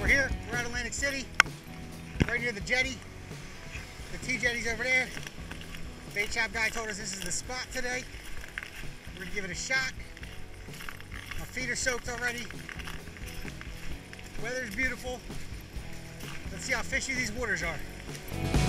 we're here. We're at Atlantic City, right near the jetty. The T jetty's over there. Bait shop guy told us this is the spot today. We're gonna give it a shot. My feet are soaked already. Weather's beautiful. Let's see how fishy these waters are.